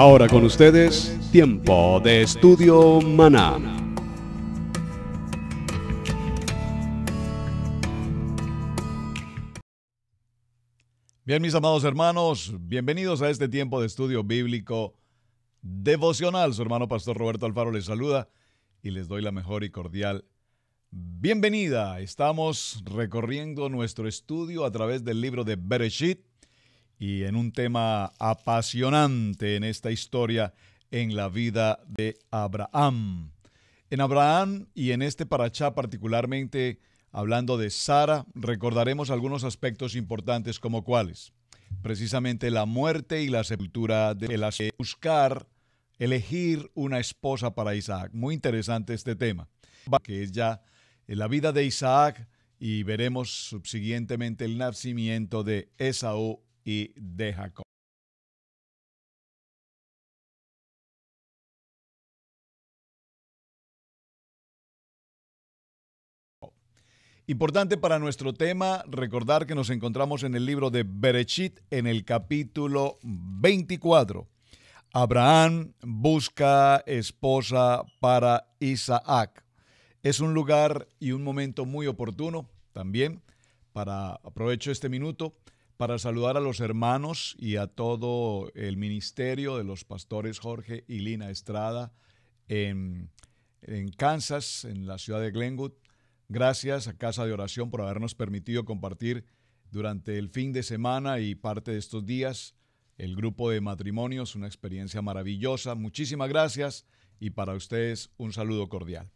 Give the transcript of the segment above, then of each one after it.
Ahora con ustedes, tiempo de estudio maná. Bien, mis amados hermanos, bienvenidos a este tiempo de estudio bíblico devocional. Su hermano Pastor Roberto Alfaro les saluda y les doy la mejor y cordial bienvenida. Estamos recorriendo nuestro estudio a través del libro de Bereshit y en un tema apasionante en esta historia en la vida de Abraham. En Abraham y en este parachá particularmente hablando de Sara, recordaremos algunos aspectos importantes como cuáles. Precisamente la muerte y la sepultura de la buscar, elegir una esposa para Isaac. Muy interesante este tema, que es ya la vida de Isaac y veremos subsiguientemente el nacimiento de Esaú y de Jacob. Importante para nuestro tema recordar que nos encontramos en el libro de Berechit en el capítulo 24. Abraham busca esposa para Isaac. Es un lugar y un momento muy oportuno también para aprovecho este minuto para saludar a los hermanos y a todo el ministerio de los pastores Jorge y Lina Estrada en, Kansas, en la ciudad de Glenwood. Gracias a Casa de Oración por habernos permitido compartir durante el fin de semana y parte de estos días el grupo de matrimonios, una experiencia maravillosa. Muchísimas gracias y para ustedes un saludo cordial.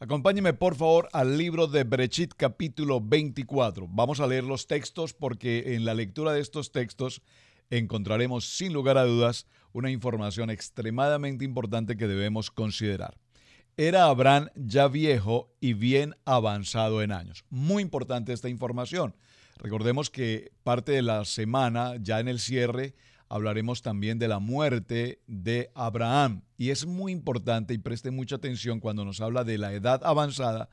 Acompáñeme por favor al libro de Brechit capítulo 24. Vamos a leer los textos porque en la lectura de estos textos encontraremos sin lugar a dudas una información extremadamente importante que debemos considerar. Era Abraham ya viejo y bien avanzado en años. Muy importante esta información. Recordemos que parte de la semana, ya en el cierre, hablaremos también de la muerte de Abraham. Y es muy importante y preste mucha atención cuando nos habla de la edad avanzada,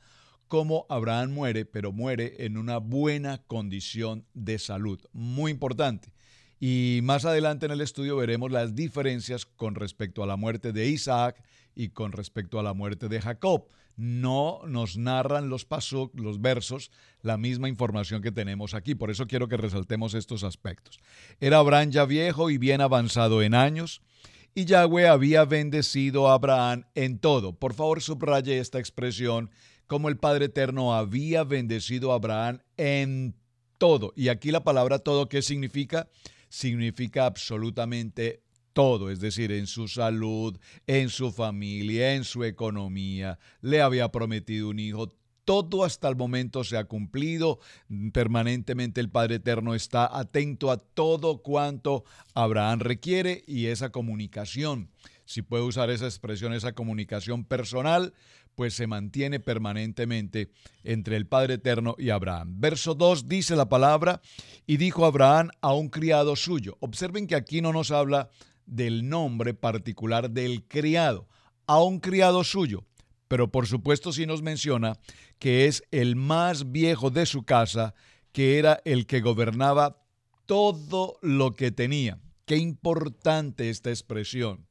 cómo Abraham muere, pero muere en una buena condición de salud. Muy importante. Y más adelante en el estudio veremos las diferencias con respecto a la muerte de Isaac y con respecto a la muerte de Jacob no nos narran los pasos, los versos, la misma información que tenemos aquí. Por eso quiero que resaltemos estos aspectos. Era Abraham ya viejo y bien avanzado en años, y Yahweh había bendecido a Abraham en todo. Por favor, subraye esta expresión, como el Padre Eterno había bendecido a Abraham en todo. Y aquí la palabra todo, ¿qué significa? Significa absolutamente todo, es decir, en su salud, en su familia, en su economía. Le había prometido un hijo. Todo hasta el momento se ha cumplido. Permanentemente el Padre Eterno está atento a todo cuanto Abraham requiere y esa comunicación, si puede usar esa expresión, esa comunicación personal, pues se mantiene permanentemente entre el Padre Eterno y Abraham. Verso 2 dice la palabra, y dijo Abraham a un criado suyo. Observen que aquí no nos habla del nombre particular del criado, a un criado suyo, pero por supuesto sí nos menciona que es el más viejo de su casa, que era el que gobernaba todo lo que tenía. Qué importante esta expresión.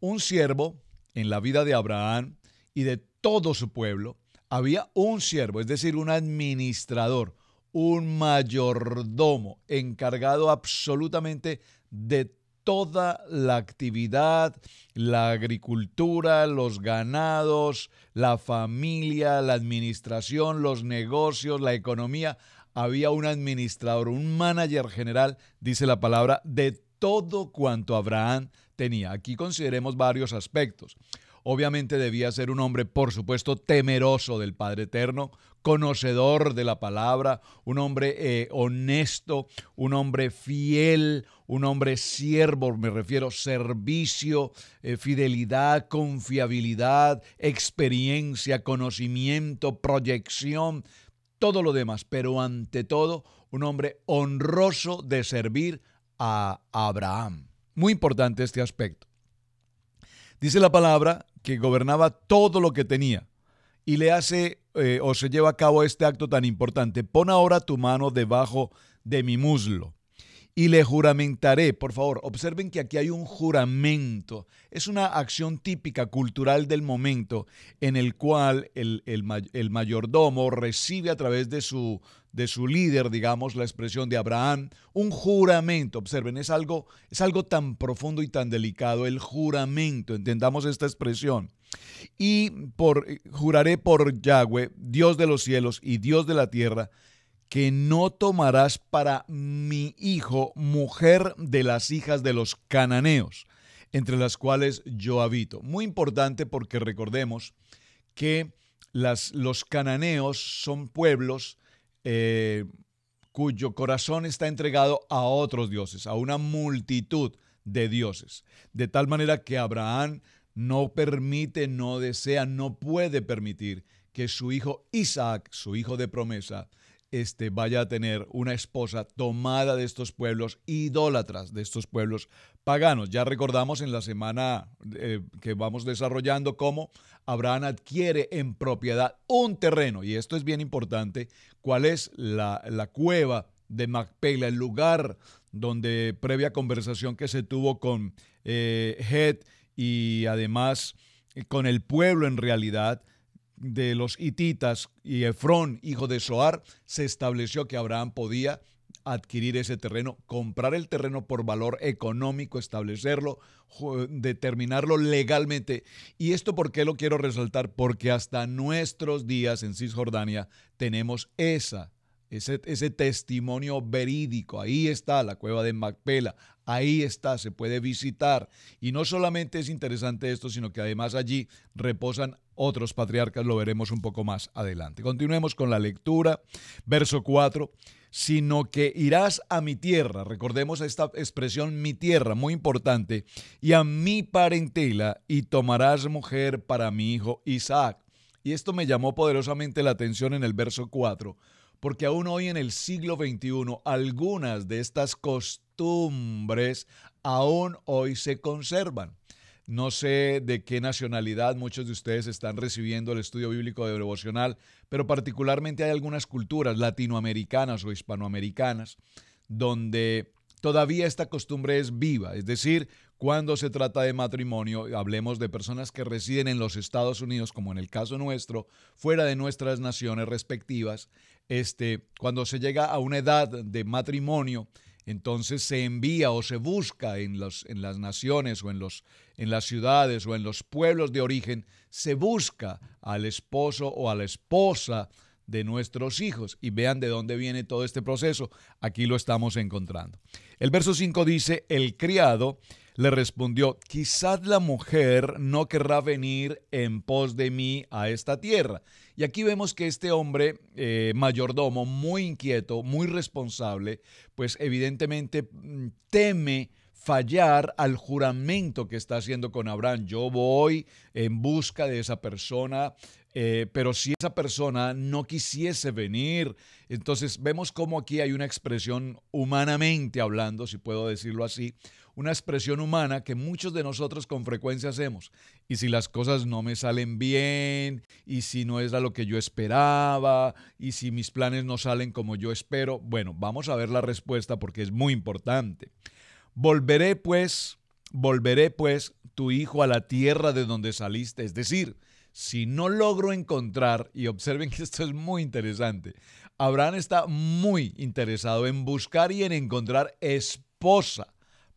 Un siervo en la vida de Abraham y de todo su pueblo, había un siervo, es decir, un administrador, un mayordomo encargado absolutamente de toda la actividad, la agricultura, los ganados, la familia, la administración, los negocios, la economía. Había un administrador, un manager general, dice la palabra, de todo cuanto Abraham tenía. Aquí consideremos varios aspectos. Obviamente debía ser un hombre, por supuesto, temeroso del Padre Eterno, conocedor de la palabra, un hombre eh, honesto, un hombre fiel, un hombre siervo, me refiero servicio, eh, fidelidad, confiabilidad, experiencia, conocimiento, proyección, todo lo demás, pero ante todo un hombre honroso de servir a Abraham. Muy importante este aspecto. Dice la palabra que gobernaba todo lo que tenía y le hace eh, o se lleva a cabo este acto tan importante. Pon ahora tu mano debajo de mi muslo y le juramentaré. Por favor, observen que aquí hay un juramento. Es una acción típica cultural del momento en el cual el, el, mayordomo recibe a través de su, de su líder, digamos, la expresión de Abraham, un juramento. Observen, es algo, es algo tan profundo y tan delicado, el juramento. Entendamos esta expresión. Y por, juraré por Yahweh, Dios de los cielos y Dios de la tierra, que no tomarás para mi hijo mujer de las hijas de los cananeos, entre las cuales yo habito. Muy importante porque recordemos que las, los cananeos son pueblos eh, cuyo corazón está entregado a otros dioses, a una multitud de dioses. De tal manera que Abraham no permite, no desea, no puede permitir que su hijo Isaac, su hijo de promesa, este, vaya a tener una esposa tomada de estos pueblos idólatras, de estos pueblos paganos. Ya recordamos en la semana eh, que vamos desarrollando cómo Abraham adquiere en propiedad un terreno, y esto es bien importante, cuál es la, cueva de Macpela, el lugar donde previa conversación que se tuvo con eh, y además con el pueblo en realidad, de los hititas y Efrón, hijo de Soar, se estableció que Abraham podía adquirir ese terreno, comprar el terreno por valor económico, establecerlo, determinarlo legalmente. ¿Y esto por qué lo quiero resaltar? Porque hasta nuestros días en Cisjordania tenemos esa ese, testimonio verídico. Ahí está la cueva de Macpela, ahí está, se puede visitar. Y no solamente es interesante esto, sino que además allí reposan otros patriarcas, lo veremos un poco más adelante. Continuemos con la lectura, verso 4, sino que irás a mi tierra, recordemos esta expresión mi tierra, muy importante, y a mi parentela, y tomarás mujer para mi hijo Isaac. Y esto me llamó poderosamente la atención en el verso 4, porque aún hoy en el siglo XXI algunas de estas costumbres aún hoy se conservan. No sé de qué nacionalidad muchos de ustedes están recibiendo el estudio bíblico de devocional, pero particularmente hay algunas culturas latinoamericanas o hispanoamericanas donde todavía esta costumbre es viva. Es decir, cuando se trata de matrimonio, hablemos de personas que residen en los Estados Unidos, como en el caso nuestro, fuera de nuestras naciones respectivas, este, cuando se llega a una edad de matrimonio, entonces se envía o se busca en, en las naciones o en, los, en las ciudades o en los pueblos de origen, se busca al esposo o a la esposa de nuestros hijos. Y vean de dónde viene todo este proceso. Aquí lo estamos encontrando. El verso 5 dice, el criado le respondió, quizás la mujer no querrá venir en pos de mí a esta tierra. Y aquí vemos que este hombre eh, mayordomo, muy inquieto, muy responsable, pues evidentemente mm, teme fallar al juramento que está haciendo con Abraham. Yo voy en busca de esa persona, eh, pero si esa persona no quisiese venir, entonces vemos cómo aquí hay una expresión humanamente hablando, si puedo decirlo así, una expresión humana que muchos de nosotros con frecuencia hacemos. Y si las cosas no me salen bien, y si no es lo que yo esperaba, y si mis planes no salen como yo espero, bueno, vamos a ver la respuesta porque es muy importante. Volveré pues, volveré pues tu hijo a la tierra de donde saliste. Es decir, si no logro encontrar, y observen que esto es muy interesante, Abraham está muy interesado en buscar y en encontrar esposa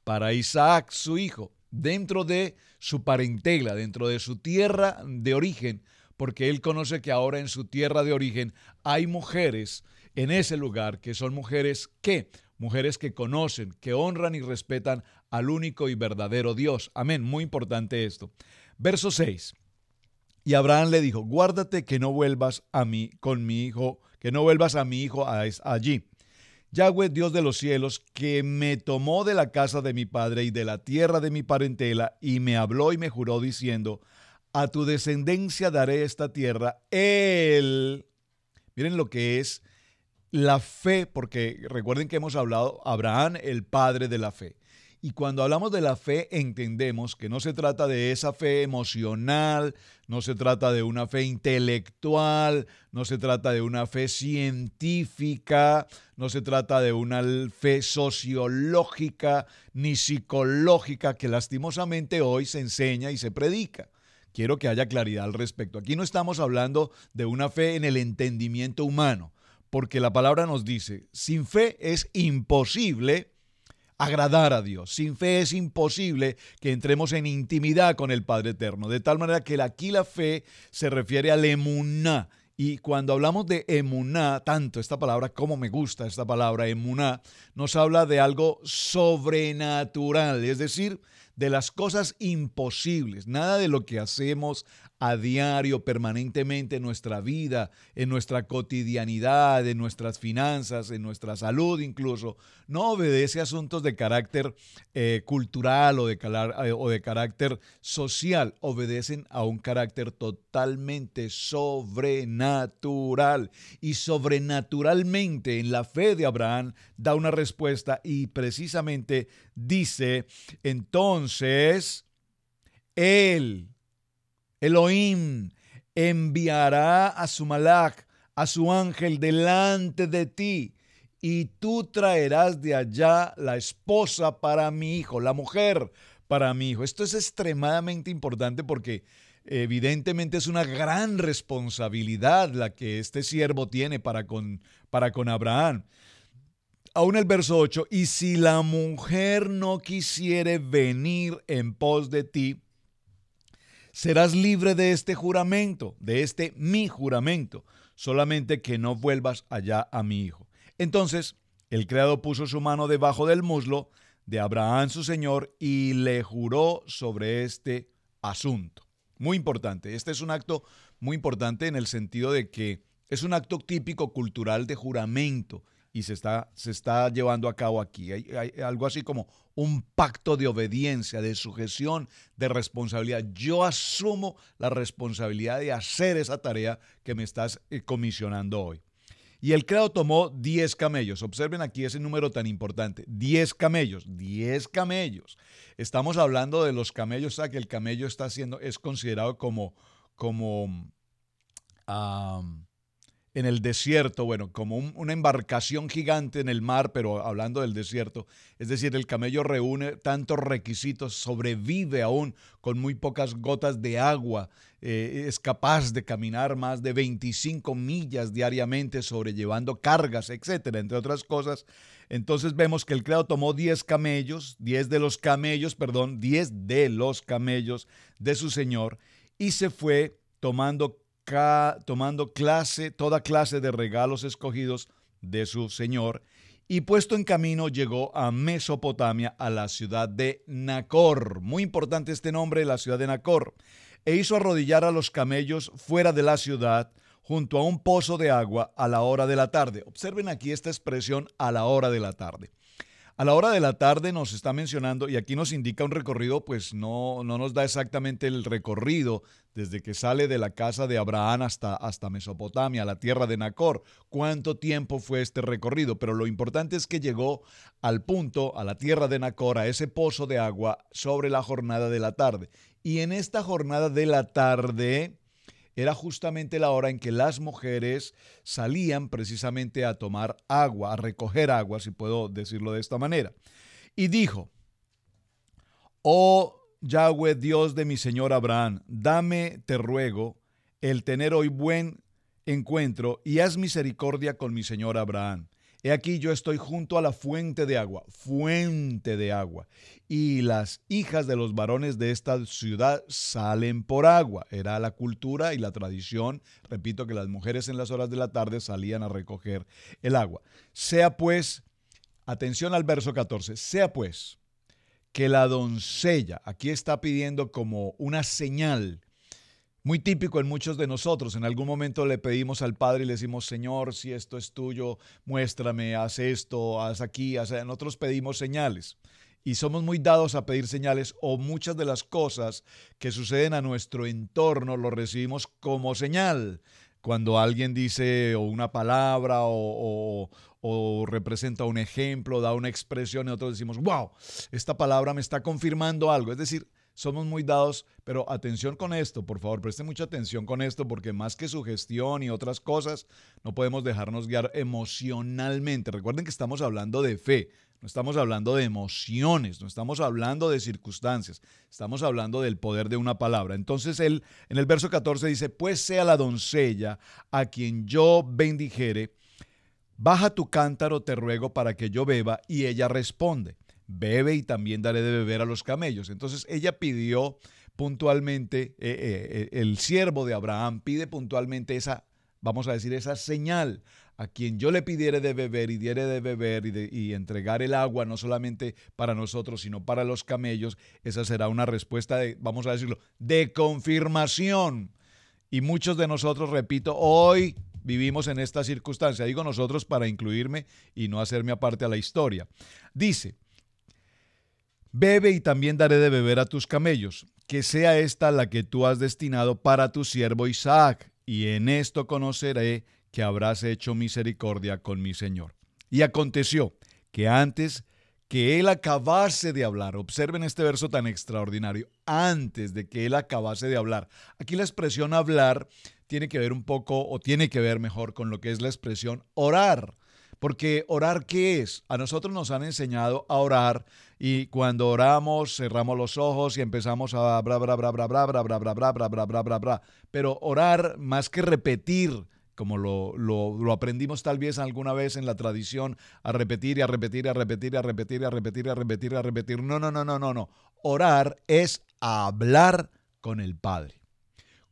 para Isaac, su hijo, dentro de su parentela, dentro de su tierra de origen, porque él conoce que ahora en su tierra de origen hay mujeres en ese lugar que son mujeres que, mujeres que conocen, que honran y respetan al único y verdadero Dios. Amén, muy importante esto. Verso 6. Y Abraham le dijo, guárdate que no vuelvas a mí con mi hijo, que no vuelvas a mi hijo allí Yahweh, Dios de los cielos, que me tomó de la casa de mi padre y de la tierra de mi parentela, y me habló y me juró diciendo, a tu descendencia daré esta tierra. Él, miren lo que es la fe, porque recuerden que hemos hablado, Abraham, el padre de la fe. Y cuando hablamos de la fe, entendemos que no se trata de esa fe emocional, no se trata de una fe intelectual, no se trata de una fe científica, no se trata de una fe sociológica ni psicológica que lastimosamente hoy se enseña y se predica. Quiero que haya claridad al respecto. Aquí no estamos hablando de una fe en el entendimiento humano, porque la palabra nos dice, sin fe es imposible agradar a Dios. Sin fe es imposible que entremos en intimidad con el Padre Eterno. De tal manera que aquí la fe se refiere al emuná. Y cuando hablamos de emuná, tanto esta palabra como me gusta esta palabra emuná, nos habla de algo sobrenatural, es decir, de las cosas imposibles, nada de lo que hacemos a diario, permanentemente en nuestra vida, en nuestra cotidianidad, en nuestras finanzas, en nuestra salud incluso, no obedece a asuntos de carácter eh, cultural o de, eh, o de carácter social, obedecen a un carácter totalmente sobrenatural. Y sobrenaturalmente en la fe de Abraham da una respuesta y precisamente dice, entonces, él, Elohim enviará a su malach, a su ángel delante de ti, y tú traerás de allá la esposa para mi hijo, la mujer para mi hijo. Esto es extremadamente importante porque evidentemente es una gran responsabilidad la que este siervo tiene para con, para con Abraham. Aún el verso 8, y si la mujer no quisiere venir en pos de ti, serás libre de este juramento, de este mi juramento, solamente que no vuelvas allá a mi hijo. Entonces el criado puso su mano debajo del muslo de Abraham su señor y le juró sobre este asunto. Muy importante, este es un acto muy importante en el sentido de que es un acto típico cultural de juramento y se está, se está llevando a cabo aquí. Hay, algo así como un pacto de obediencia, de sujeción, de responsabilidad. Yo asumo la responsabilidad de hacer esa tarea que me estás eh, comisionando hoy. Y el creado tomó 10 camellos. Observen aquí ese número tan importante. 10 camellos, 10 camellos. Estamos hablando de los camellos, o sea que el camello está siendo, es considerado como, como en el desierto, bueno, como una embarcación gigante en el mar, pero hablando del desierto, es decir, el camello reúne tantos requisitos, sobrevive aún con muy pocas gotas de agua, eh, es capaz de caminar más de 25 millas diariamente sobrellevando cargas, etcétera, entre otras cosas. Entonces vemos que el creado tomó 10 camellos, 10 de los camellos, perdón, 10 de los camellos de su señor y se fue tomando tomando clase, toda clase de regalos escogidos de su señor, y puesto en camino llegó a Mesopotamia, a la ciudad de Nacor. Muy importante este nombre, la ciudad de Nacor. E hizo arrodillar a los camellos fuera de la ciudad, junto a un pozo de agua, a la hora de la tarde. Observen aquí esta expresión, a la hora de la tarde. A la hora de la tarde nos está mencionando, y aquí nos indica un recorrido, pues no, no nos da exactamente el recorrido desde que sale de la casa de Abraham hasta, hasta Mesopotamia, la tierra de Nacor. ¿Cuánto tiempo fue este recorrido? Pero lo importante es que llegó al punto, a la tierra de Nacor, a ese pozo de agua, sobre la jornada de la tarde. Y en esta jornada de la tarde, era justamente la hora en que las mujeres salían precisamente a tomar agua, a recoger agua, si puedo decirlo de esta manera. Y dijo, oh Yahweh Dios de mi Señor Abraham, dame, te ruego, el tener hoy buen encuentro y haz misericordia con mi Señor Abraham He aquí yo estoy junto a la fuente de agua, fuente de agua, y las hijas de los varones de esta ciudad salen por agua. Era la cultura y la tradición, repito, que las mujeres en las horas de la tarde salían a recoger el agua. Sea pues, atención al verso 14, sea pues que la doncella, aquí está pidiendo como una señal, muy típico en muchos de nosotros. En algún momento le pedimos al Padre y le decimos, Señor, si esto es tuyo, muéstrame, haz esto, haz aquí. Haz... Nosotros pedimos señales y somos muy dados a pedir señales o muchas de las cosas que suceden a nuestro entorno lo recibimos como señal cuando alguien dice una palabra o, representa un ejemplo, da una expresión y nosotros decimos, wow, esta palabra me está confirmando algo. Es decir, somos muy dados, pero atención con esto, por favor, presten mucha atención con esto, porque más que sugestión y otras cosas, no podemos dejarnos guiar emocionalmente. Recuerden que estamos hablando de fe, no estamos hablando de emociones, no estamos hablando de circunstancias, estamos hablando del poder de una palabra. Entonces él en el verso 14 dice, pues sea la doncella a quien yo bendijere, baja tu cántaro, te ruego, para que yo beba, y ella responde bebe y también daré de beber a los camellos. Entonces ella pidió puntualmente, eh, eh, eh, el siervo de Abraham pide puntualmente esa, vamos a decir, esa señal a quien yo le pidiere de beber y diere de beber y, entregar el agua, no solamente para nosotros, sino para los camellos, esa será una respuesta de, vamos a decirlo, de confirmación. Y muchos de nosotros, repito, hoy vivimos en esta circunstancia. Digo nosotros para incluirme y no hacerme aparte a la historia. Dice, Bebe y también daré de beber a tus camellos, que sea esta la que tú has destinado para tu siervo Isaac, y en esto conoceré que habrás hecho misericordia con mi Señor. Y aconteció que antes que él acabase de hablar, observen este verso tan extraordinario, antes de que él acabase de hablar. Aquí la expresión hablar tiene que ver un poco, o tiene que ver mejor con lo que es la expresión orar. Porque orar, ¿qué es? A nosotros nos han enseñado a orar y cuando oramos cerramos los ojos y empezamos a bra bra bra bra bra bra bra bra bra bra bra bra bra bra. Pero orar más que repetir, como lo, lo, lo, aprendimos tal vez alguna vez en la tradición, a repetir y a repetir y a repetir y a repetir y a repetir y a repetir y a repetir. No, no, no, no, no, no. Orar es hablar con el Padre.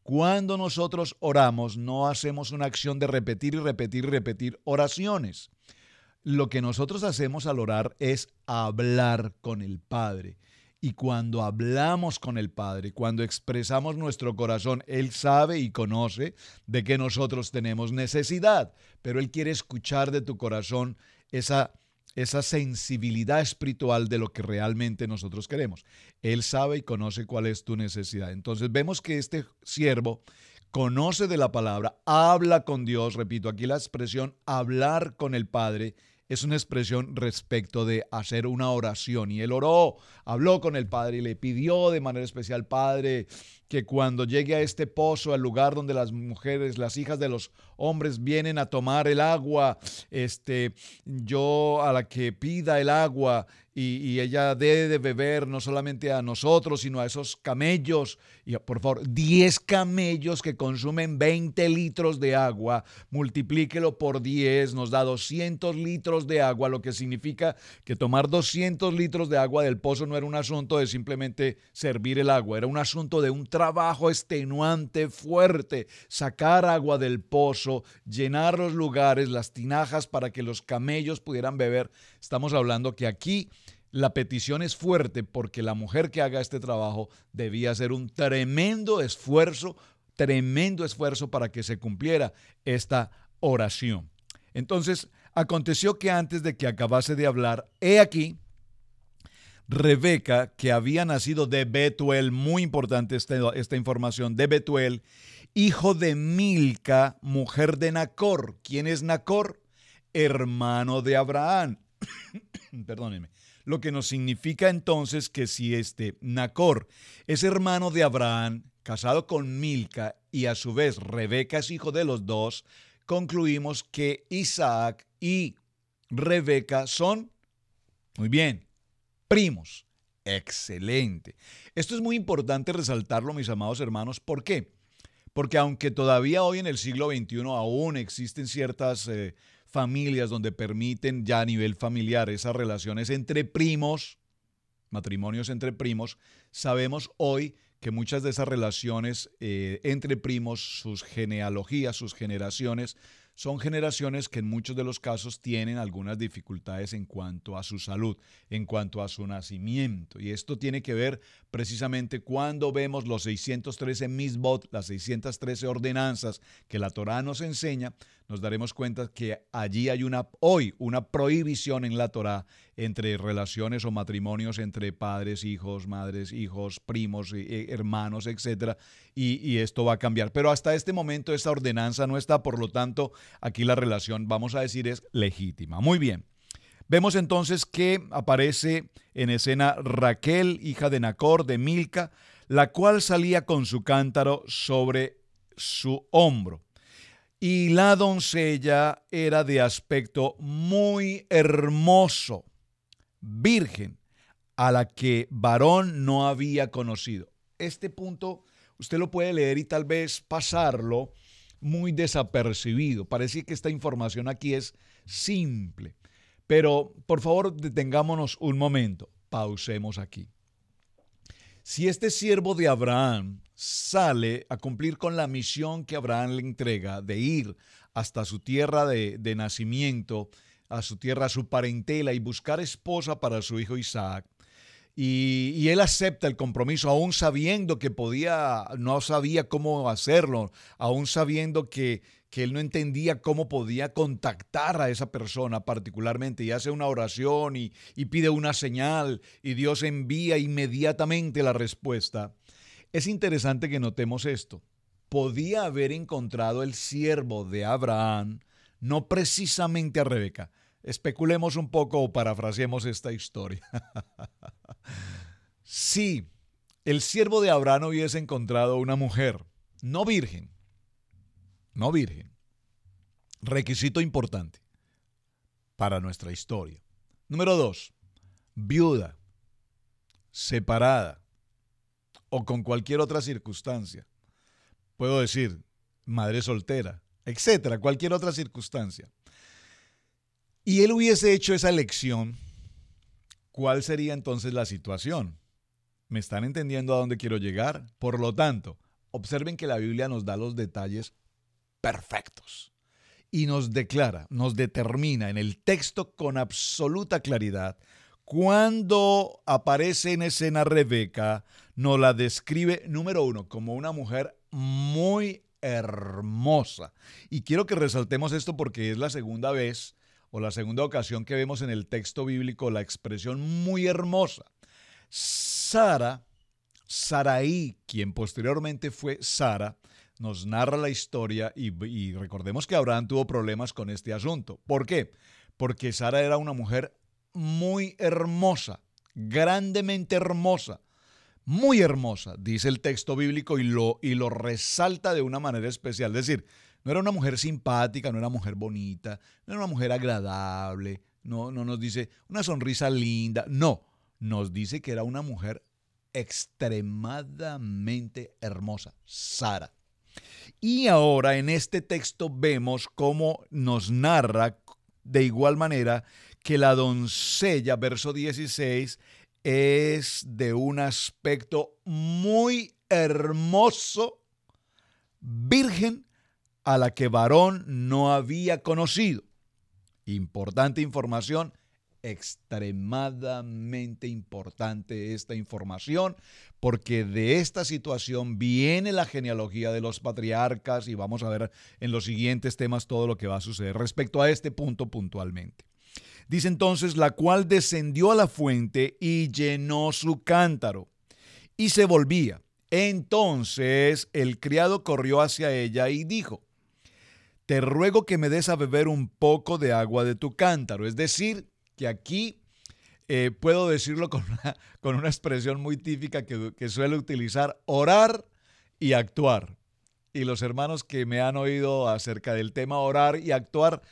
Cuando nosotros oramos, no hacemos una acción de repetir y repetir y repetir oraciones. Lo que nosotros hacemos al orar es hablar con el Padre. Y cuando hablamos con el Padre, cuando expresamos nuestro corazón, Él sabe y conoce de que nosotros tenemos necesidad, pero Él quiere escuchar de tu corazón esa esa sensibilidad espiritual de lo que realmente nosotros queremos. Él sabe y conoce cuál es tu necesidad. Entonces vemos que este siervo conoce de la palabra, habla con Dios, repito, aquí la expresión hablar con el Padre es una expresión respecto de hacer una oración. Y él oró, habló con el Padre y le pidió de manera especial, Padre, que cuando llegue a este pozo, al lugar donde las mujeres, las hijas de los hombres vienen a tomar el agua, este, yo a la que pida el agua y, ella debe de beber no solamente a nosotros, sino a esos camellos, y por favor, 10 camellos que consumen 20 litros de agua, multiplíquelo por 10, nos da 200 litros de agua, lo que significa que tomar 200 litros de agua del pozo no era un asunto de simplemente servir el agua, era un asunto de un trabajo extenuante, fuerte, sacar agua del pozo, llenar los lugares, las tinajas para que los camellos pudieran beber. Estamos hablando que aquí la petición es fuerte porque la mujer que haga este trabajo debía hacer un tremendo esfuerzo, tremendo esfuerzo para que se cumpliera esta oración. Entonces, aconteció que antes de que acabase de hablar, he aquí, Rebeca, que había nacido de Betuel, muy importante esta, esta información, de Betuel, hijo de Milca, mujer de Nacor. ¿Quién es Nacor? Hermano de Abraham. Perdónenme. Lo que nos significa entonces que si este Nacor es hermano de Abraham, casado con Milca, y a su vez Rebeca es hijo de los dos, concluimos que Isaac y Rebeca son, muy bien, primos. Excelente. Esto es muy importante resaltarlo, mis amados hermanos. ¿Por qué? Porque aunque todavía hoy en el siglo XXI aún existen ciertas eh, familias donde permiten ya a nivel familiar esas relaciones entre primos, matrimonios entre primos, sabemos hoy que muchas de esas relaciones eh, entre primos, sus genealogías, sus generaciones, son generaciones que en muchos de los casos tienen algunas dificultades en cuanto a su salud, en cuanto a su nacimiento. Y esto tiene que ver precisamente cuando vemos los 613 misbot, las 613 ordenanzas que la Torá nos enseña, nos daremos cuenta que allí hay una, hoy, una prohibición en la Torah entre relaciones o matrimonios entre padres, hijos, madres, hijos, primos, eh, eh, hermanos, etc. Y, y esto va a cambiar. Pero hasta este momento esta ordenanza no está, por lo tanto, aquí la relación, vamos a decir, es legítima. Muy bien. Vemos entonces que aparece en escena Raquel, hija de Nacor, de Milca, la cual salía con su cántaro sobre su hombro. Y la doncella era de aspecto muy hermoso, virgen, a la que varón no había conocido. Este punto usted lo puede leer y tal vez pasarlo muy desapercibido. Parece que esta información aquí es simple. Pero por favor detengámonos un momento, pausemos aquí. Si este siervo de Abraham sale a cumplir con la misión que Abraham le entrega de ir hasta su tierra de, nacimiento, a su tierra, a su parentela y buscar esposa para su hijo Isaac, y, y, él acepta el compromiso, aún sabiendo que podía, no sabía cómo hacerlo, aún sabiendo que, que él no entendía cómo podía contactar a esa persona particularmente y hace una oración y, pide una señal y Dios envía inmediatamente la respuesta. Es interesante que notemos esto. Podía haber encontrado el siervo de Abraham, no precisamente a Rebeca. Especulemos un poco o parafraseemos esta historia. si el siervo de Abraham hubiese encontrado una mujer, no virgen, no virgen. Requisito importante para nuestra historia. Número dos, viuda, separada o con cualquier otra circunstancia. Puedo decir, madre soltera, etcétera, cualquier otra circunstancia. Y él hubiese hecho esa elección, ¿cuál sería entonces la situación? ¿Me están entendiendo a dónde quiero llegar? Por lo tanto, observen que la Biblia nos da los detalles perfectos y nos declara, nos determina en el texto con absoluta claridad. Cuando aparece en escena Rebeca, nos la describe, número uno, como una mujer muy hermosa. Y quiero que resaltemos esto porque es la segunda vez o la segunda ocasión que vemos en el texto bíblico la expresión muy hermosa. Sara, Saraí, quien posteriormente fue Sara, nos narra la historia y, recordemos que Abraham tuvo problemas con este asunto. ¿Por qué? Porque Sara era una mujer muy hermosa, grandemente hermosa, muy hermosa, dice el texto bíblico y lo, y lo resalta de una manera especial. Es decir, no era una mujer simpática, no era una mujer bonita, no era una mujer agradable, no, no nos dice una sonrisa linda, no, nos dice que era una mujer extremadamente hermosa, Sara. Y ahora en este texto vemos cómo nos narra de igual manera que la doncella, verso 16, es de un aspecto muy hermoso, virgen, a la que varón no había conocido. Importante información extremadamente importante esta información porque de esta situación viene la genealogía de los patriarcas y vamos a ver en los siguientes temas todo lo que va a suceder respecto a este punto puntualmente. Dice entonces, la cual descendió a la fuente y llenó su cántaro y se volvía. Entonces el criado corrió hacia ella y dijo, te ruego que me des a beber un poco de agua de tu cántaro, es decir, que aquí eh, puedo decirlo con una, con una expresión muy típica que, que, suele utilizar, orar y actuar. Y los hermanos que me han oído acerca del tema orar y actuar,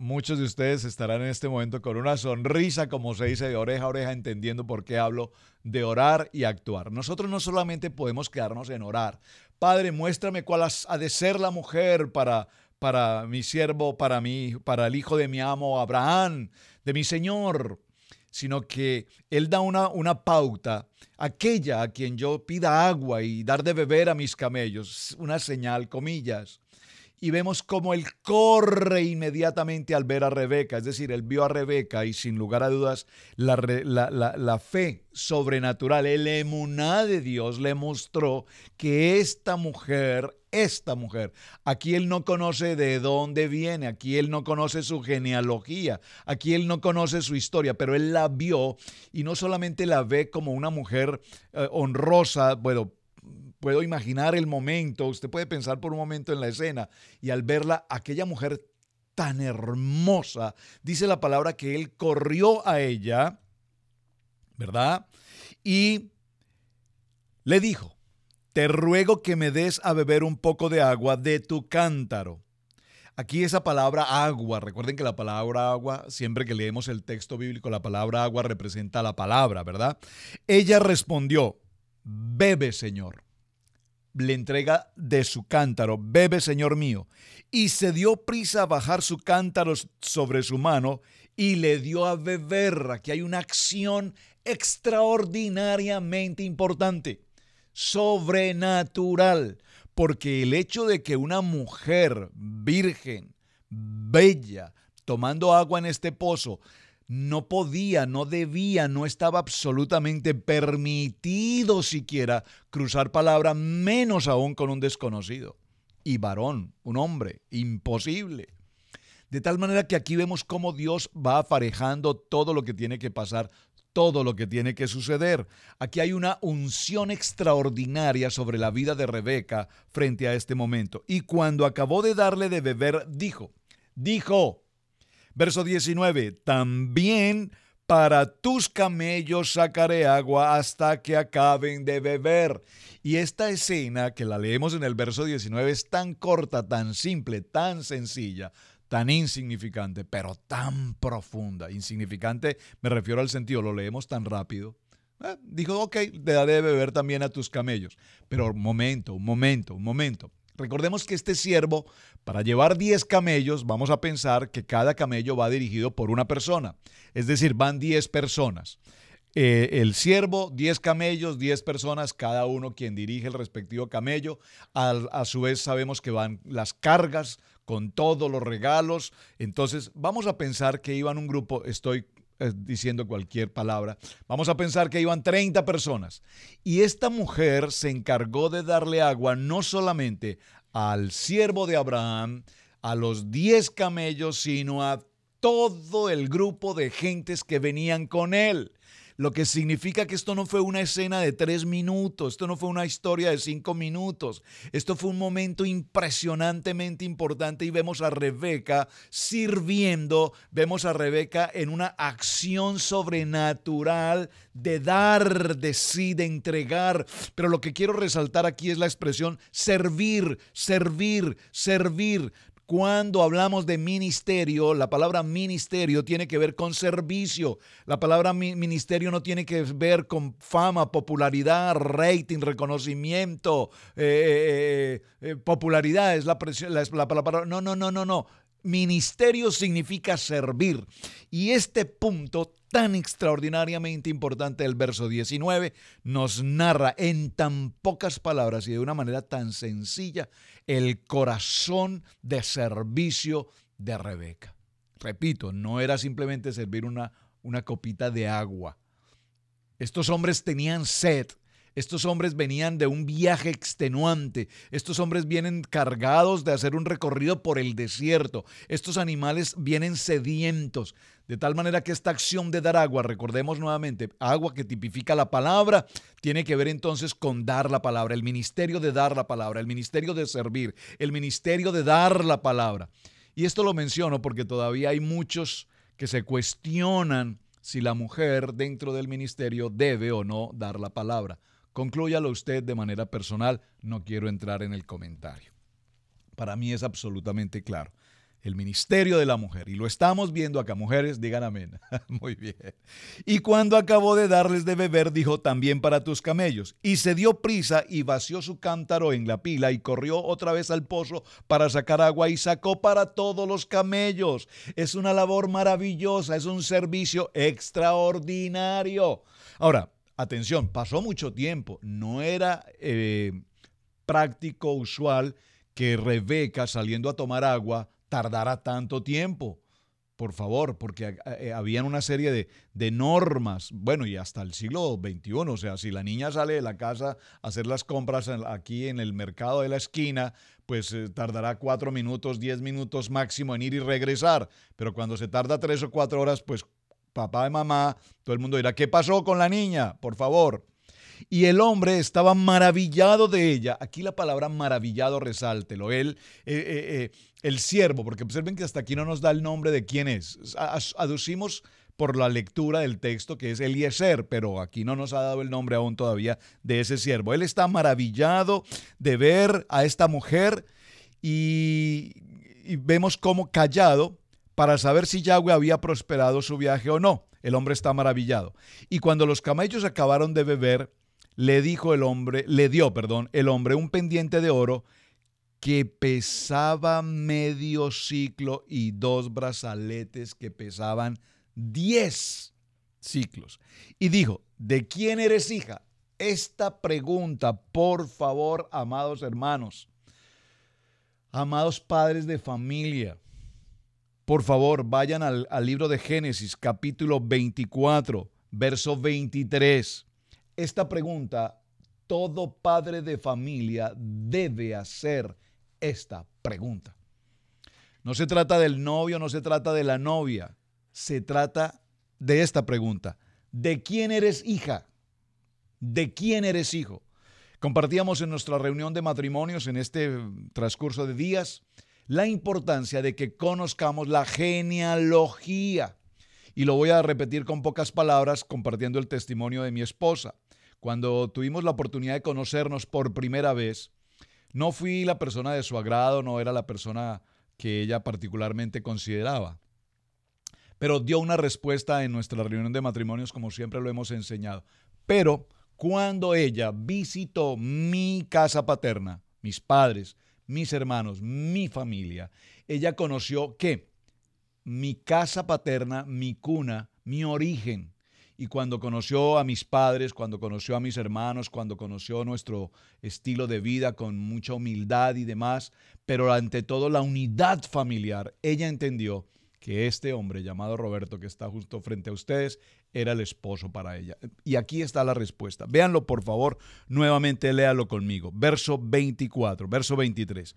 muchos de ustedes estarán en este momento con una sonrisa, como se dice, de oreja a oreja, entendiendo por qué hablo de orar y actuar. Nosotros no solamente podemos quedarnos en orar. Padre, muéstrame cuál ha de ser la mujer para, para mi siervo, para mí, para el hijo de mi amo Abraham de mi Señor, sino que Él da una, una pauta, aquella a quien yo pida agua y dar de beber a mis camellos, una señal, comillas. Y vemos cómo él corre inmediatamente al ver a Rebeca, es decir, él vio a Rebeca y sin lugar a dudas la, la, fe sobrenatural, el emuná de Dios le mostró que esta mujer, esta mujer, aquí él no conoce de dónde viene, aquí él no conoce su genealogía, aquí él no conoce su historia, pero él la vio y no solamente la ve como una mujer eh, honrosa, bueno, puedo imaginar el momento, usted puede pensar por un momento en la escena y al verla, aquella mujer tan hermosa, dice la palabra que él corrió a ella, ¿verdad? Y le dijo, te ruego que me des a beber un poco de agua de tu cántaro. Aquí esa palabra agua, recuerden que la palabra agua, siempre que leemos el texto bíblico, la palabra agua representa la palabra, ¿verdad? Ella respondió, bebe, Señor le entrega de su cántaro, bebe Señor mío. Y se dio prisa a bajar su cántaro sobre su mano y le dio a beber. Aquí hay una acción extraordinariamente importante, sobrenatural, porque el hecho de que una mujer virgen, bella, tomando agua en este pozo, no podía, no debía, no estaba absolutamente permitido siquiera cruzar palabra, menos aún con un desconocido. Y varón, un hombre, imposible. De tal manera que aquí vemos cómo Dios va aparejando todo lo que tiene que pasar, todo lo que tiene que suceder. Aquí hay una unción extraordinaria sobre la vida de Rebeca frente a este momento. Y cuando acabó de darle de beber, dijo, dijo, Verso 19, también para tus camellos sacaré agua hasta que acaben de beber. Y esta escena que la leemos en el verso 19 es tan corta, tan simple, tan sencilla, tan insignificante, pero tan profunda. Insignificante me refiero al sentido, lo leemos tan rápido. Eh, dijo, ok, te daré de beber también a tus camellos. Pero momento, momento, momento. Recordemos que este siervo, para llevar 10 camellos, vamos a pensar que cada camello va dirigido por una persona. Es decir, van 10 personas. Eh, el siervo, 10 camellos, 10 personas, cada uno quien dirige el respectivo camello. a su vez sabemos que van las cargas con todos los regalos. Entonces, vamos a pensar que iban un grupo, estoy diciendo cualquier palabra. Vamos a pensar que iban 30 personas. Y esta mujer se encargó de darle agua no solamente al siervo de Abraham, a los 10 camellos, sino a todo el grupo de gentes que venían con él lo que significa que esto no fue una escena de tres minutos, esto no fue una historia de cinco minutos, esto fue un momento impresionantemente importante y vemos a Rebeca sirviendo, vemos a Rebeca en una acción sobrenatural de dar de sí, de entregar, pero lo que quiero resaltar aquí es la expresión servir, servir, servir. Cuando hablamos de ministerio, la palabra ministerio tiene que ver con servicio. La palabra ministerio no tiene que ver con fama, popularidad, rating, reconocimiento, eh, eh, eh, popularidad es la, la palabra. No, no, no, no, no. Ministerio significa servir. Y este punto tan extraordinariamente importante del verso 19 nos narra en tan pocas palabras y de una manera tan sencilla el corazón de servicio de Rebeca. Repito, no era simplemente servir una, una copita de agua. Estos hombres tenían sed, estos hombres venían de un viaje extenuante. Estos hombres vienen cargados de hacer un recorrido por el desierto. Estos animales vienen sedientos. De tal manera que esta acción de dar agua, recordemos nuevamente, agua que tipifica la palabra, tiene que ver entonces con dar la palabra, el ministerio de dar la palabra, el ministerio de servir, el ministerio de dar la palabra. Y esto lo menciono porque todavía hay muchos que se cuestionan si la mujer dentro del ministerio debe o no dar la palabra. Conclúyalo usted de manera personal, no quiero entrar en el comentario. Para mí es absolutamente claro. El ministerio de la mujer. Y lo estamos viendo acá, mujeres, digan amén. Muy bien. Y cuando acabó de darles de beber, dijo también para tus camellos. Y se dio prisa y vació su cántaro en la pila y corrió otra vez al pozo para sacar agua y sacó para todos los camellos. Es una labor maravillosa, es un servicio extraordinario. Ahora, Atención, pasó mucho tiempo. No era eh, práctico, usual, que Rebeca saliendo a tomar agua tardara tanto tiempo. Por favor, porque eh, habían una serie de, de, normas, bueno, y hasta el siglo XXI, o sea, si la niña sale de la casa a hacer las compras aquí en el mercado de la esquina, pues eh, tardará cuatro minutos, diez minutos máximo en ir y regresar, pero cuando se tarda tres o cuatro horas, pues papá y mamá, todo el mundo dirá, ¿qué pasó con la niña? Por favor. Y el hombre estaba maravillado de ella. Aquí la palabra maravillado, resáltelo. Él, eh, eh, eh, el siervo, porque observen que hasta aquí no nos da el nombre de quién es. Aducimos por la lectura del texto que es Eliezer, pero aquí no nos ha dado el nombre aún todavía de ese siervo. Él está maravillado de ver a esta mujer y vemos cómo callado para saber si Yahweh había prosperado su viaje o no. El hombre está maravillado. Y cuando los camellos acabaron de beber, le dijo el hombre, le dio, perdón, el hombre un pendiente de oro que pesaba medio ciclo y dos brazaletes que pesaban diez ciclos. Y dijo, ¿de quién eres hija? Esta pregunta, por favor, amados hermanos, amados padres de familia, por favor, vayan al, libro de Génesis, capítulo 24, verso 23. Esta pregunta, todo padre de familia debe hacer esta pregunta. No se trata del novio, no se trata de la novia, se trata de esta pregunta. ¿De quién eres hija? ¿De quién eres hijo? Compartíamos en nuestra reunión de matrimonios en este transcurso de días la importancia de que conozcamos la genealogía. Y lo voy a repetir con pocas palabras compartiendo el testimonio de mi esposa. Cuando tuvimos la oportunidad de conocernos por primera vez, no fui la persona de su agrado, no era la persona que ella particularmente consideraba. Pero dio una respuesta en nuestra reunión de matrimonios como siempre lo hemos enseñado. Pero cuando ella visitó mi casa paterna, mis padres, mis hermanos, mi familia, ella conoció que mi casa paterna, mi cuna, mi origen, y cuando conoció a mis padres, cuando conoció a mis hermanos, cuando conoció nuestro estilo de vida con mucha humildad y demás, pero ante todo la unidad familiar, ella entendió que este hombre llamado Roberto que está justo frente a ustedes era el esposo para ella. Y aquí está la respuesta. Véanlo por favor, nuevamente léalo conmigo. Verso 24, verso 23.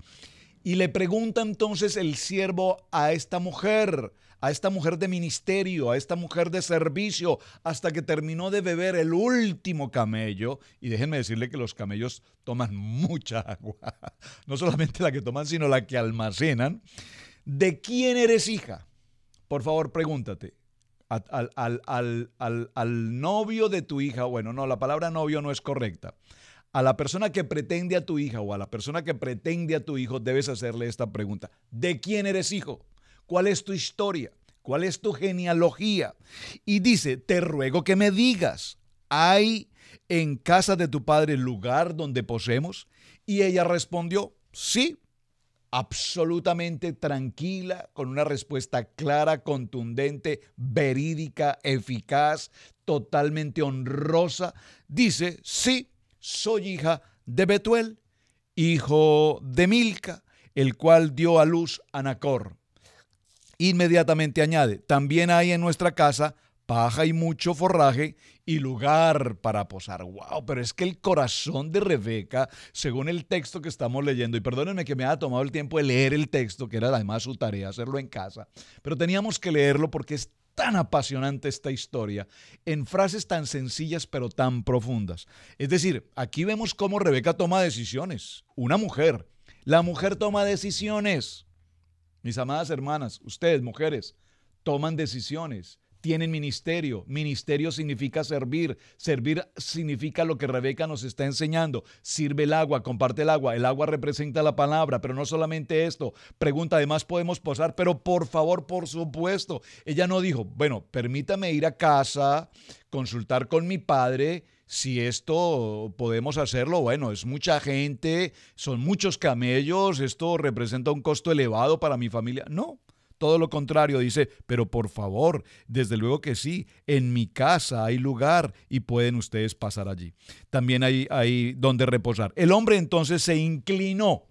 Y le pregunta entonces el siervo a esta mujer, a esta mujer de ministerio, a esta mujer de servicio, hasta que terminó de beber el último camello. Y déjenme decirle que los camellos toman mucha agua, no solamente la que toman, sino la que almacenan. ¿De quién eres hija? Por favor, pregúntate. Al, al, al novio de tu hija, bueno, no, la palabra novio no es correcta a la persona que pretende a tu hija o a la persona que pretende a tu hijo, debes hacerle esta pregunta. ¿De quién eres hijo? ¿Cuál es tu historia? ¿Cuál es tu genealogía? Y dice, te ruego que me digas, ¿hay en casa de tu padre lugar donde posemos? Y ella respondió, sí, absolutamente tranquila, con una respuesta clara, contundente, verídica, eficaz, totalmente honrosa. Dice, sí, soy hija de Betuel, hijo de Milca, el cual dio a luz a Nacor. Inmediatamente añade, también hay en nuestra casa paja y mucho forraje y lugar para posar. ¡Wow! Pero es que el corazón de Rebeca, según el texto que estamos leyendo, y perdónenme que me haya tomado el tiempo de leer el texto, que era además su tarea hacerlo en casa, pero teníamos que leerlo porque es tan apasionante esta historia en frases tan sencillas pero tan profundas. Es decir, aquí vemos cómo Rebeca toma decisiones. Una mujer. La mujer toma decisiones. Mis amadas hermanas, ustedes, mujeres, toman decisiones tienen ministerio. Ministerio significa servir. Servir significa lo que Rebeca nos está enseñando. Sirve el agua, comparte el agua. El agua representa la palabra, pero no solamente esto. Pregunta, además podemos posar, pero por favor, por supuesto. Ella no dijo, bueno, permítame ir a casa, consultar con mi padre si esto podemos hacerlo, bueno, es mucha gente, son muchos camellos, esto representa un costo elevado para mi familia. No, todo lo contrario, dice, pero por favor, desde luego que sí, en mi casa hay lugar y pueden ustedes pasar allí. También hay, hay donde reposar. El hombre entonces se inclinó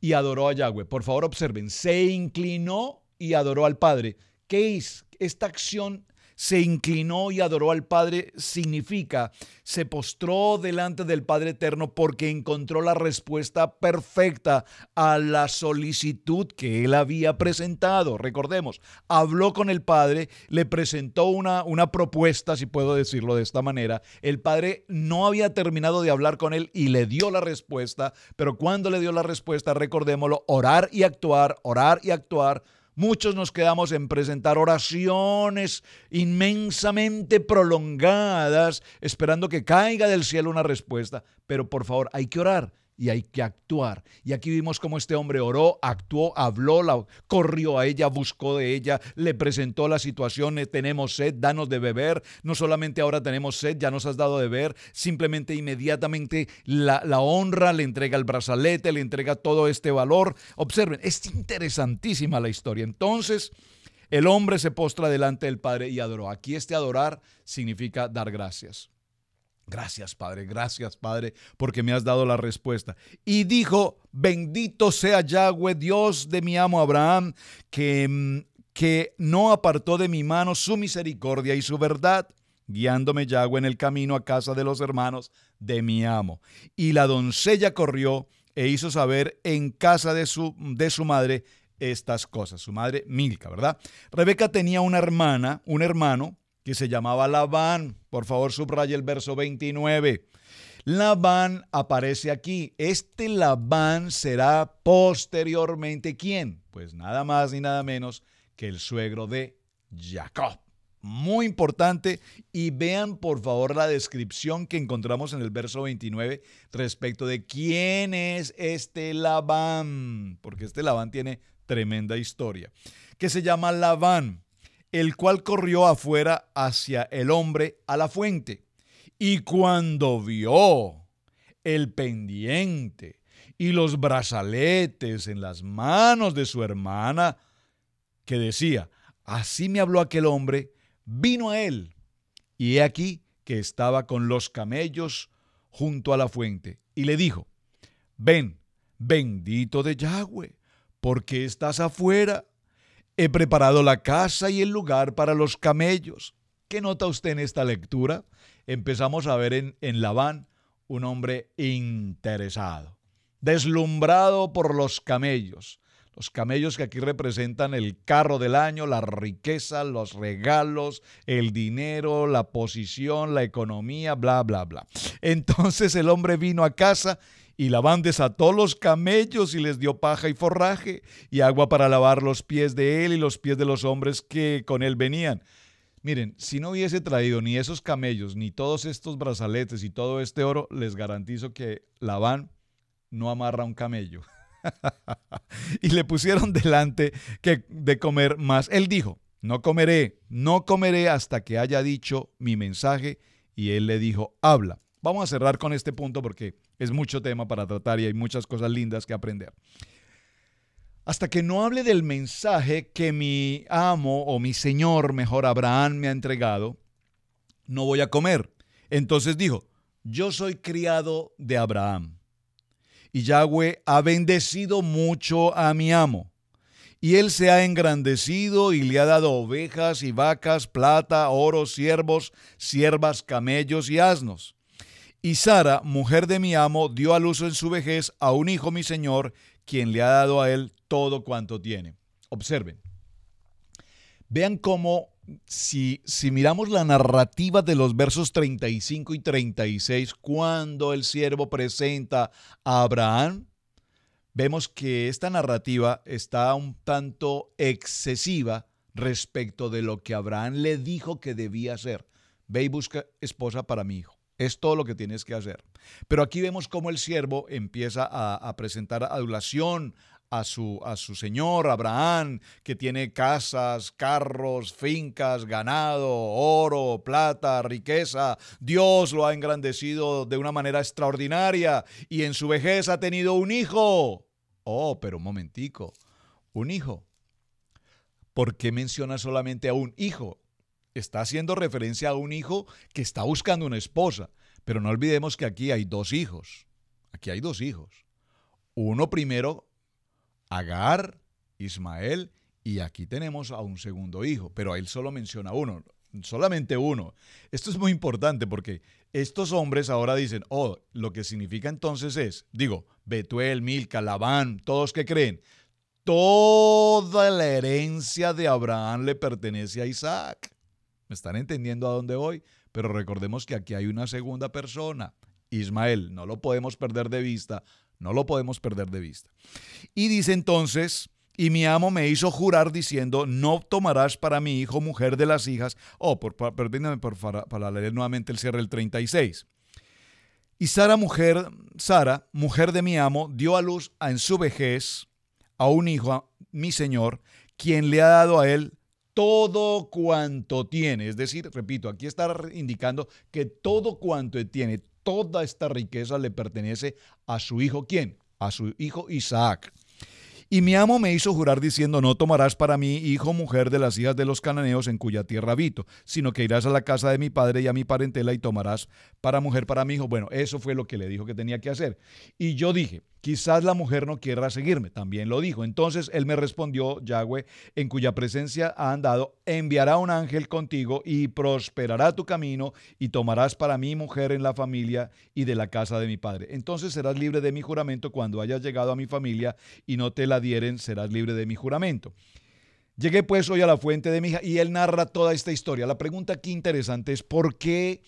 y adoró a Yahweh. Por favor, observen, se inclinó y adoró al Padre. ¿Qué es esta acción se inclinó y adoró al Padre significa se postró delante del Padre Eterno porque encontró la respuesta perfecta a la solicitud que él había presentado. Recordemos, habló con el Padre, le presentó una, una propuesta, si puedo decirlo de esta manera. El Padre no había terminado de hablar con él y le dio la respuesta, pero cuando le dio la respuesta, recordémoslo, orar y actuar, orar y actuar Muchos nos quedamos en presentar oraciones inmensamente prolongadas, esperando que caiga del cielo una respuesta. Pero por favor, hay que orar y hay que actuar. Y aquí vimos cómo este hombre oró, actuó, habló, corrió a ella, buscó de ella, le presentó la situación, eh, tenemos sed, danos de beber. No solamente ahora tenemos sed, ya nos has dado de beber, simplemente inmediatamente la, la honra, le entrega el brazalete, le entrega todo este valor. Observen, es interesantísima la historia. Entonces... El hombre se postra delante del Padre y adoró. Aquí este adorar significa dar gracias. Gracias, Padre, gracias, Padre, porque me has dado la respuesta. Y dijo, bendito sea Yahweh, Dios de mi amo Abraham, que, mm, que no apartó de mi mano su misericordia y su verdad, guiándome Yahweh en el camino a casa de los hermanos de mi amo. Y la doncella corrió e hizo saber en casa de su, de su madre estas cosas, su madre Milca, ¿verdad? Rebeca tenía una hermana, un hermano, que se llamaba Labán. Por favor, subraya el verso 29. Labán aparece aquí. Este Labán será posteriormente quién? Pues nada más ni nada menos que el suegro de Jacob. Muy importante. Y vean por favor la descripción que encontramos en el verso 29 respecto de quién es este Labán. Porque este Labán tiene tremenda historia. Que se llama Labán el cual corrió afuera hacia el hombre a la fuente. Y cuando vio el pendiente y los brazaletes en las manos de su hermana, que decía, así me habló aquel hombre, vino a él. Y he aquí que estaba con los camellos junto a la fuente. Y le dijo, ven, bendito de Yahweh, porque estás afuera? He preparado la casa y el lugar para los camellos. ¿Qué nota usted en esta lectura? Empezamos a ver en, en Labán un hombre interesado, deslumbrado por los camellos. Los camellos que aquí representan el carro del año, la riqueza, los regalos, el dinero, la posición, la economía, bla, bla, bla. Entonces el hombre vino a casa y Labán desató los camellos y les dio paja y forraje y agua para lavar los pies de él y los pies de los hombres que con él venían. Miren, si no hubiese traído ni esos camellos, ni todos estos brazaletes y todo este oro, les garantizo que Labán no amarra un camello. y le pusieron delante que de comer más. Él dijo, no comeré, no comeré hasta que haya dicho mi mensaje. Y él le dijo, habla. Vamos a cerrar con este punto porque es mucho tema para tratar y hay muchas cosas lindas que aprender. Hasta que no hable del mensaje que mi amo o mi señor, mejor Abraham, me ha entregado, no voy a comer. Entonces dijo, yo soy criado de Abraham. Y Yahweh ha bendecido mucho a mi amo. Y él se ha engrandecido y le ha dado ovejas y vacas, plata, oro, siervos, siervas, camellos y asnos. Y Sara, mujer de mi amo, dio a luz en su vejez a un hijo mi señor, quien le ha dado a él todo cuanto tiene. Observen. Vean cómo si, si, miramos la narrativa de los versos 35 y 36, cuando el siervo presenta a Abraham, vemos que esta narrativa está un tanto excesiva respecto de lo que Abraham le dijo que debía hacer. Ve y busca esposa para mi hijo. Es todo lo que tienes que hacer. Pero aquí vemos cómo el siervo empieza a, presentar adulación a su, a su señor Abraham, que tiene casas, carros, fincas, ganado, oro, plata, riqueza. Dios lo ha engrandecido de una manera extraordinaria y en su vejez ha tenido un hijo. Oh, pero un momentico, un hijo. ¿Por qué menciona solamente a un hijo? Está haciendo referencia a un hijo que está buscando una esposa. Pero no olvidemos que aquí hay dos hijos. Aquí hay dos hijos. Uno primero Agar, Ismael, y aquí tenemos a un segundo hijo, pero él solo menciona uno, solamente uno. Esto es muy importante porque estos hombres ahora dicen, oh, lo que significa entonces es, digo, Betuel, Milca, Labán, todos que creen, toda la herencia de Abraham le pertenece a Isaac. ¿Me están entendiendo a dónde voy? Pero recordemos que aquí hay una segunda persona, Ismael, no lo podemos perder de vista, no lo podemos perder de vista. Y dice entonces, y mi amo me hizo jurar diciendo, no tomarás para mi hijo mujer de las hijas. Oh, por, por, para, leer nuevamente el cierre del 36. Y Sara, mujer, Sara, mujer de mi amo, dio a luz en su vejez a un hijo, mi señor, quien le ha dado a él todo cuanto tiene. Es decir, repito, aquí está indicando que todo cuanto tiene, toda esta riqueza le pertenece a su hijo, ¿quién? A su hijo Isaac. Y mi amo me hizo jurar diciendo, no tomarás para mí hijo mujer de las hijas de los cananeos en cuya tierra habito, sino que irás a la casa de mi padre y a mi parentela y tomarás para mujer para mi hijo. Bueno, eso fue lo que le dijo que tenía que hacer. Y yo dije, Quizás la mujer no quiera seguirme, también lo dijo. Entonces él me respondió, Yahweh, en cuya presencia ha andado, enviará un ángel contigo y prosperará tu camino y tomarás para mí mujer en la familia y de la casa de mi padre. Entonces serás libre de mi juramento cuando hayas llegado a mi familia y no te la dieren, serás libre de mi juramento. Llegué pues hoy a la fuente de mi hija y él narra toda esta historia. La pregunta aquí interesante es, ¿por qué?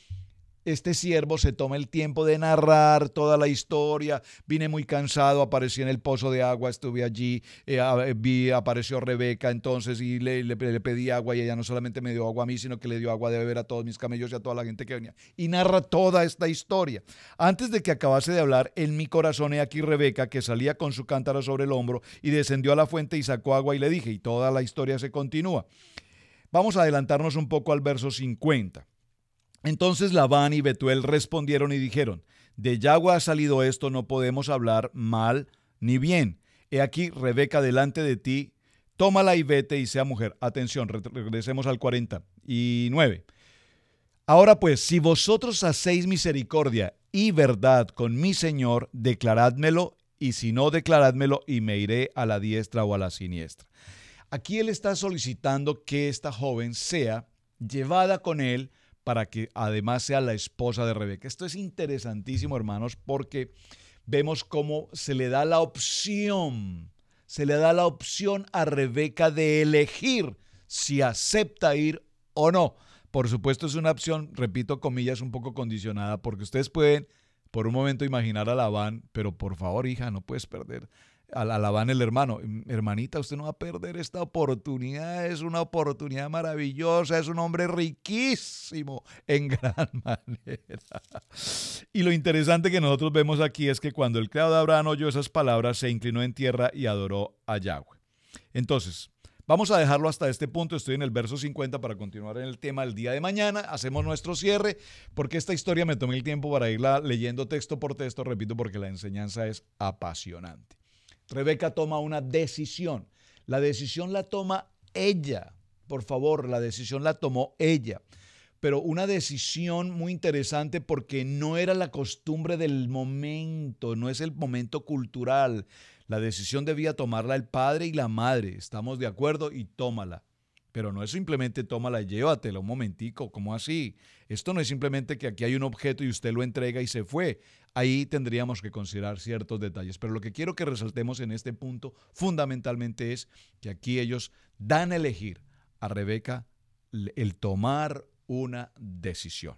Este siervo se toma el tiempo de narrar toda la historia. Vine muy cansado, aparecí en el pozo de agua, estuve allí, eh, vi, apareció Rebeca entonces y le, le, pedí agua y ella no solamente me dio agua a mí, sino que le dio agua de beber a todos mis camellos y a toda la gente que venía. Y narra toda esta historia. Antes de que acabase de hablar, en mi corazón he aquí Rebeca que salía con su cántaro sobre el hombro y descendió a la fuente y sacó agua y le dije, y toda la historia se continúa. Vamos a adelantarnos un poco al verso 50. Entonces Labán y Betuel respondieron y dijeron, de Yahweh ha salido esto, no podemos hablar mal ni bien. He aquí Rebeca delante de ti, tómala y vete y sea mujer. Atención, regresemos al 49. Ahora pues, si vosotros hacéis misericordia y verdad con mi Señor, declarádmelo, y si no, declarádmelo y me iré a la diestra o a la siniestra. Aquí él está solicitando que esta joven sea llevada con él para que además sea la esposa de Rebeca. Esto es interesantísimo, hermanos, porque vemos cómo se le da la opción, se le da la opción a Rebeca de elegir si acepta ir o no. Por supuesto es una opción, repito comillas, un poco condicionada, porque ustedes pueden por un momento imaginar a Labán, pero por favor, hija, no puedes perder alaban el hermano, hermanita, usted no va a perder esta oportunidad, es una oportunidad maravillosa, es un hombre riquísimo en gran manera. Y lo interesante que nosotros vemos aquí es que cuando el creador de Abraham oyó esas palabras, se inclinó en tierra y adoró a Yahweh. Entonces, Vamos a dejarlo hasta este punto. Estoy en el verso 50 para continuar en el tema el día de mañana. Hacemos nuestro cierre porque esta historia me tomé el tiempo para irla leyendo texto por texto, repito, porque la enseñanza es apasionante. Rebeca toma una decisión. La decisión la toma ella. Por favor, la decisión la tomó ella. Pero una decisión muy interesante porque no era la costumbre del momento, no es el momento cultural. La decisión debía tomarla el padre y la madre. Estamos de acuerdo y tómala. Pero no es simplemente tómala llévatela un momentico, ¿cómo así? Esto no es simplemente que aquí hay un objeto y usted lo entrega y se fue. Ahí tendríamos que considerar ciertos detalles. Pero lo que quiero que resaltemos en este punto fundamentalmente es que aquí ellos dan a elegir a Rebeca el tomar una decisión.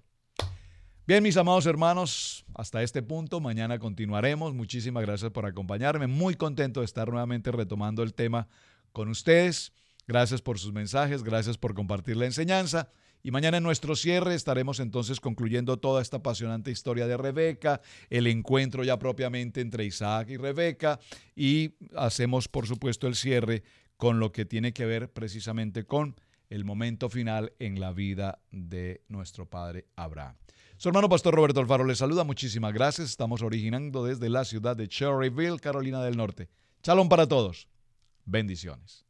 Bien, mis amados hermanos, hasta este punto, mañana continuaremos. Muchísimas gracias por acompañarme. Muy contento de estar nuevamente retomando el tema con ustedes. Gracias por sus mensajes, gracias por compartir la enseñanza. Y mañana en nuestro cierre estaremos entonces concluyendo toda esta apasionante historia de Rebeca, el encuentro ya propiamente entre Isaac y Rebeca y hacemos por supuesto el cierre con lo que tiene que ver precisamente con el momento final en la vida de nuestro padre Abraham. Su hermano pastor Roberto Alfaro le saluda, muchísimas gracias. Estamos originando desde la ciudad de Cherryville, Carolina del Norte. Shalom para todos. Bendiciones.